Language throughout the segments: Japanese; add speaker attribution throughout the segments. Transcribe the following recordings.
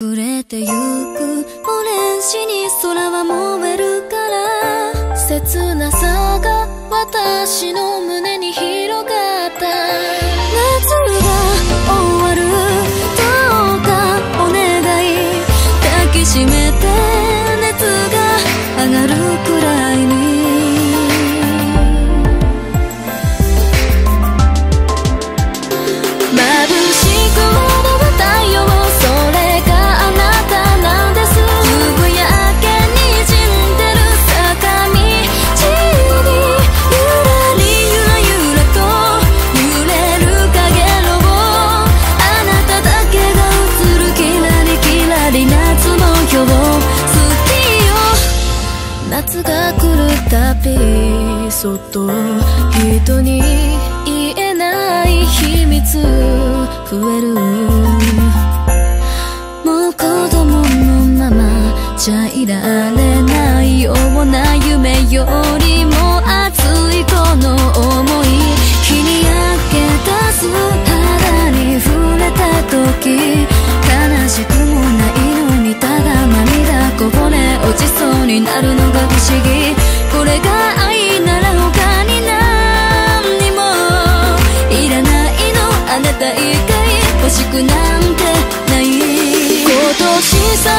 Speaker 1: 触れてゆく。オレンジに空は燃えるから。切なさが私の夏が来るたびそっと人に言えない秘密増える。もう子供のままじゃいられないような夢よ。思議。これが愛なら他に何にもいらないの。あなた以外欲しくなんてない。今年さ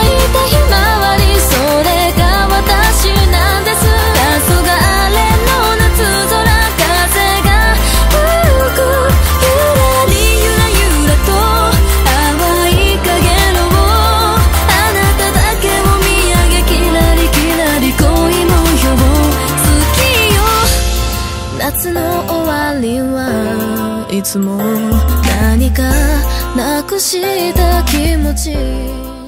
Speaker 1: わりはいつも何かなくした気持ち